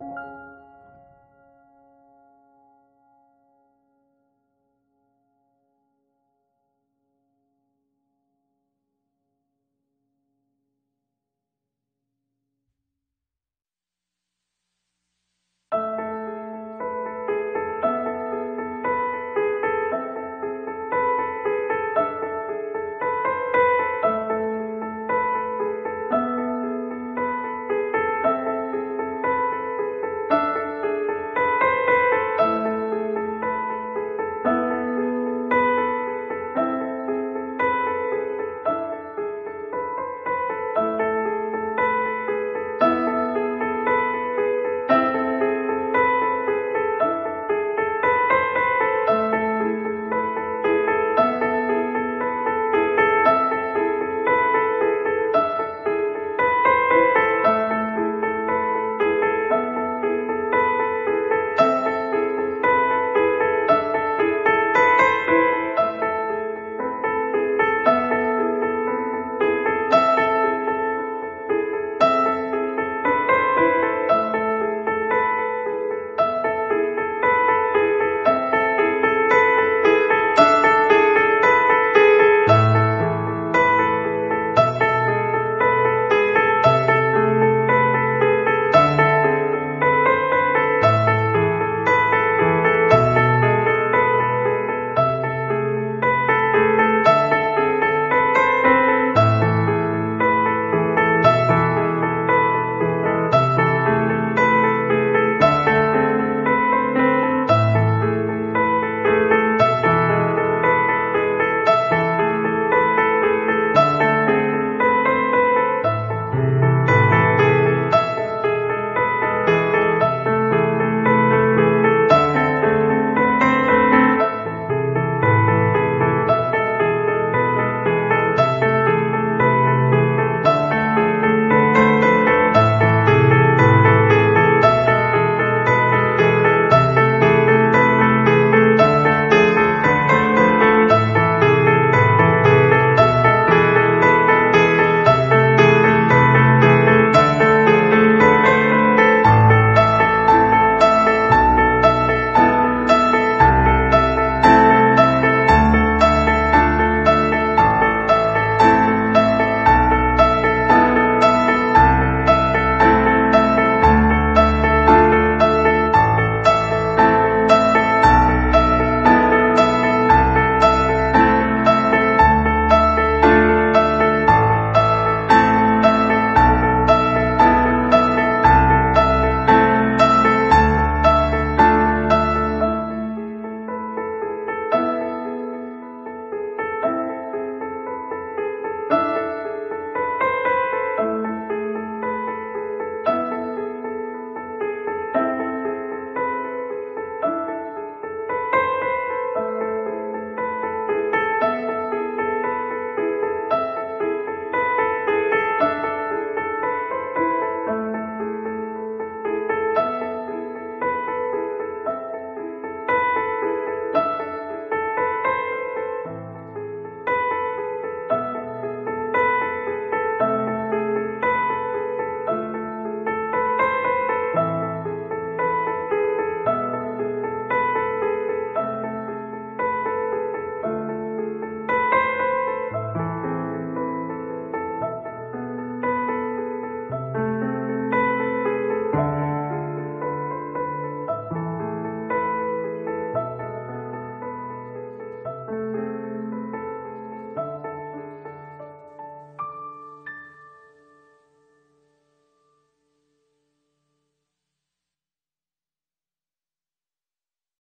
you